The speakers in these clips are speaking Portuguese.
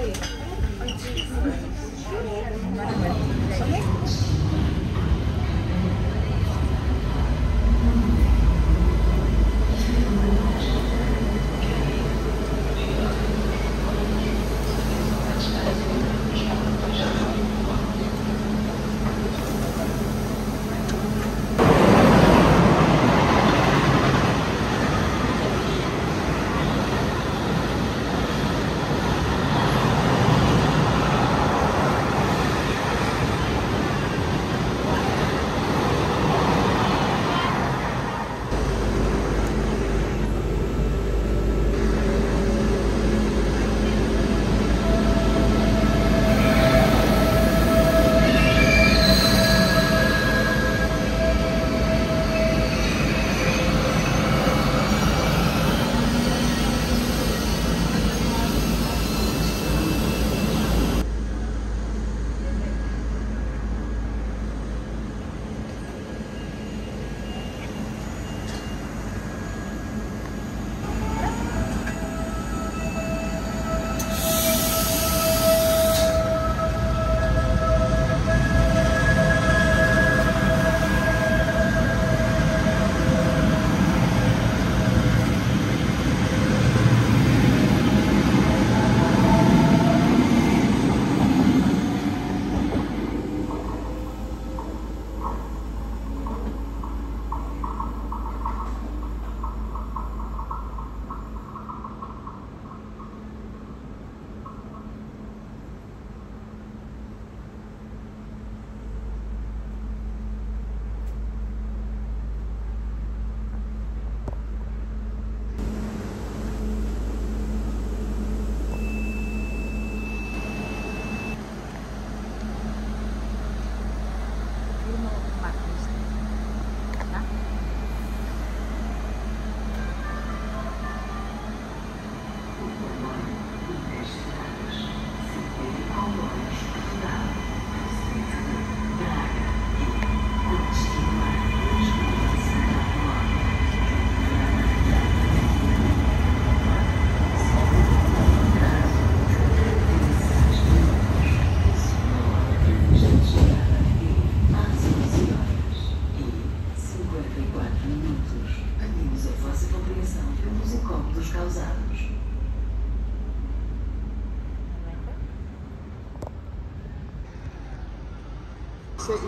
see.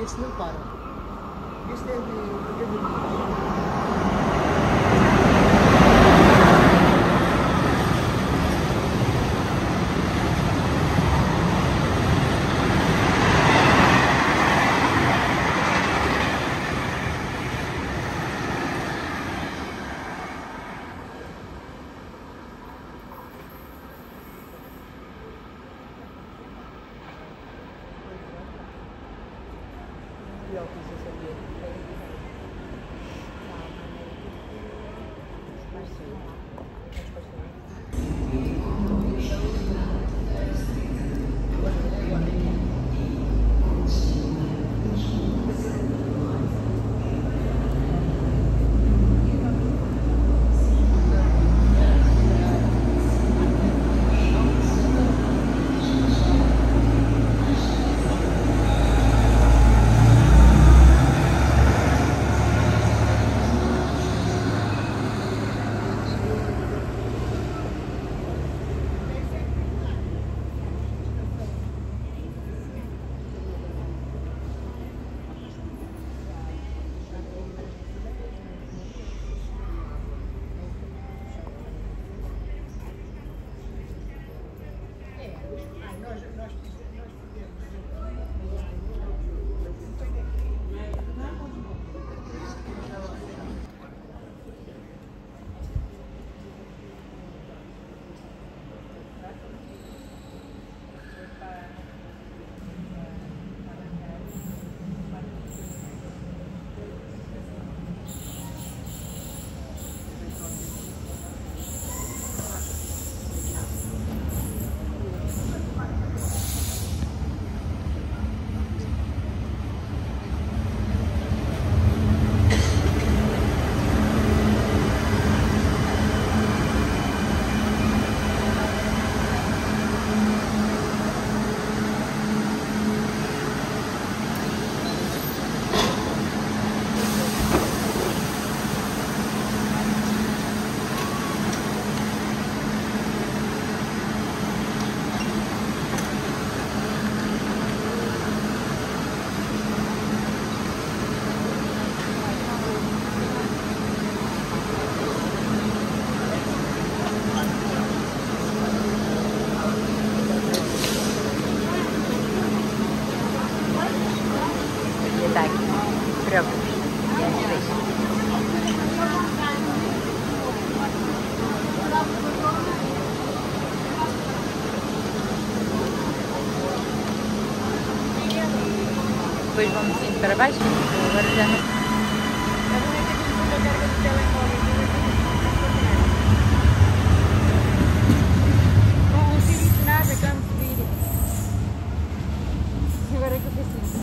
Esse não depois vamos indo para baixo. Agora já não. Agora é que eu preciso.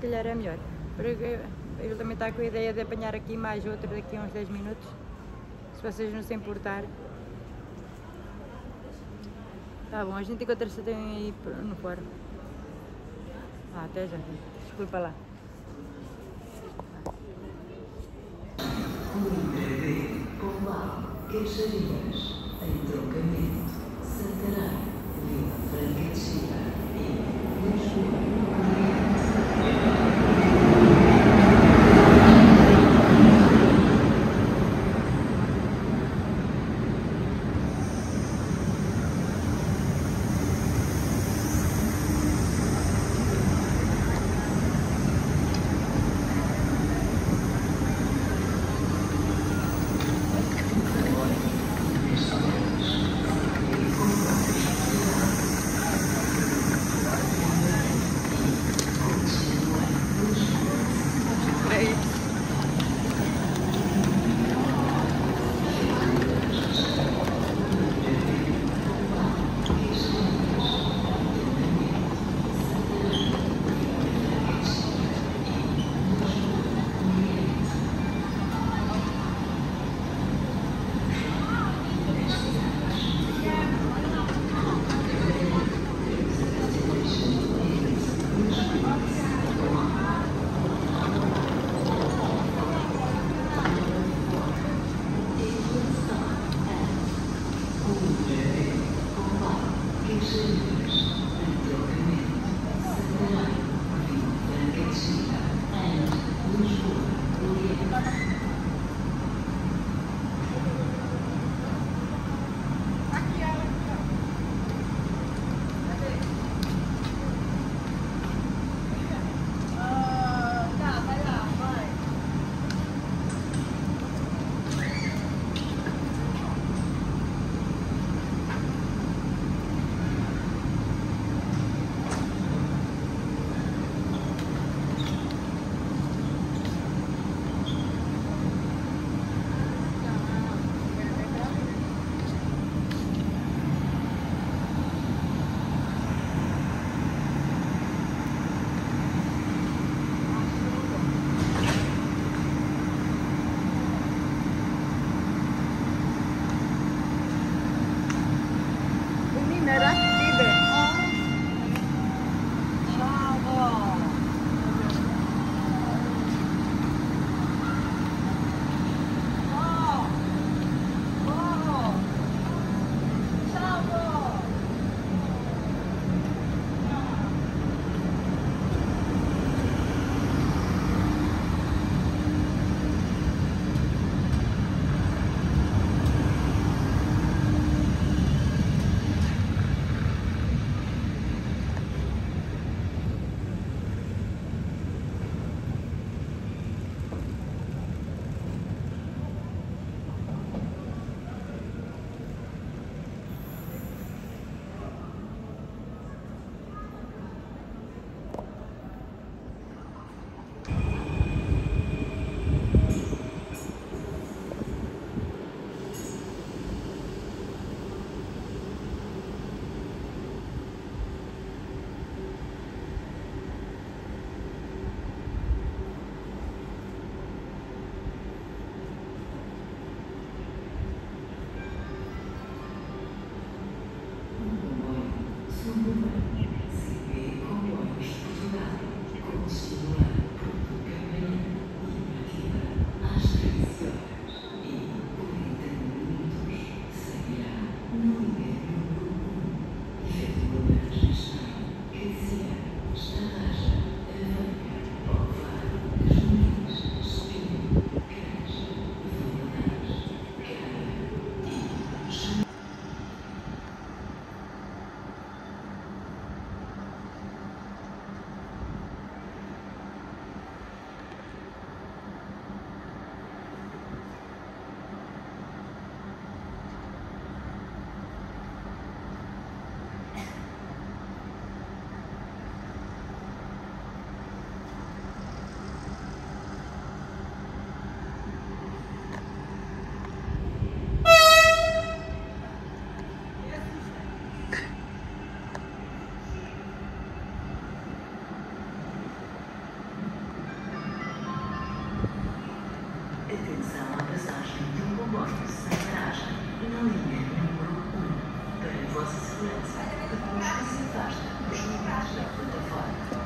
Calhar é melhor. Porque ele também está com a ideia de apanhar aqui mais outro daqui a uns 10 minutos. Se vocês não se importar. Tá bom, a gente encontra-se até aí no fórum. Ah, até já. Desculpa lá. Linha Pombal, Queixarias, Entroncamento, Thank you. Atenção à passagem de um comboio sem paragem na linha número 1. Para a vossa segurança, depois que se afasta dos limites da plataforma.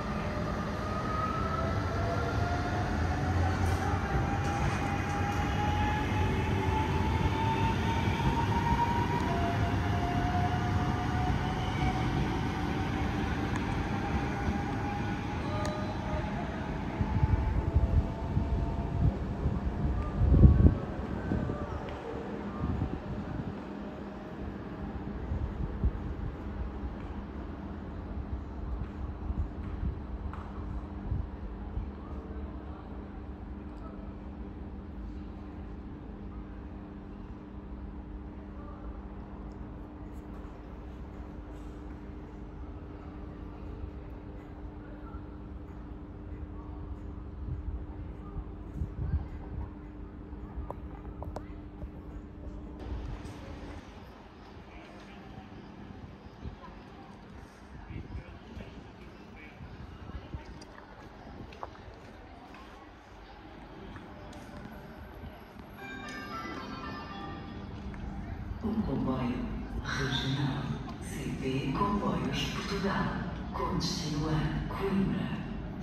Portugal, a Coimbra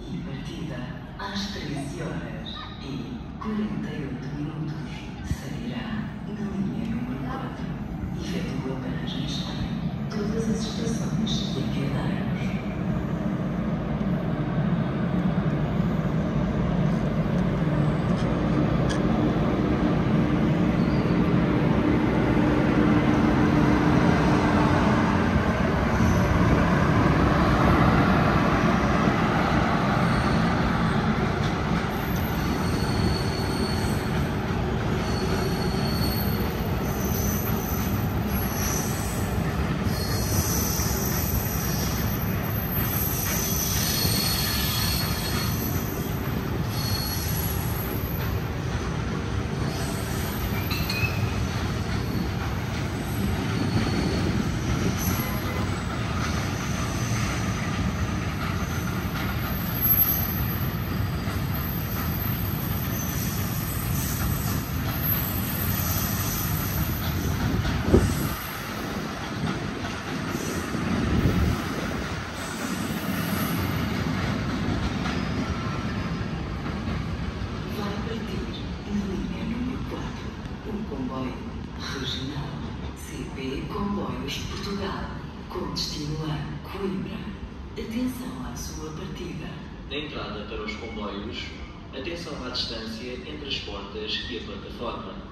e partida às 13 horas e 48 minutos. Sairá na linha número 4. Efetua paragens em todas as estações de Piedade. Vai partir na linha número 4 o comboio regional CP Comboios Portugal, com destino a Coimbra. Atenção à sua partida. Na entrada para os comboios, atenção à distância entre as portas e a plataforma.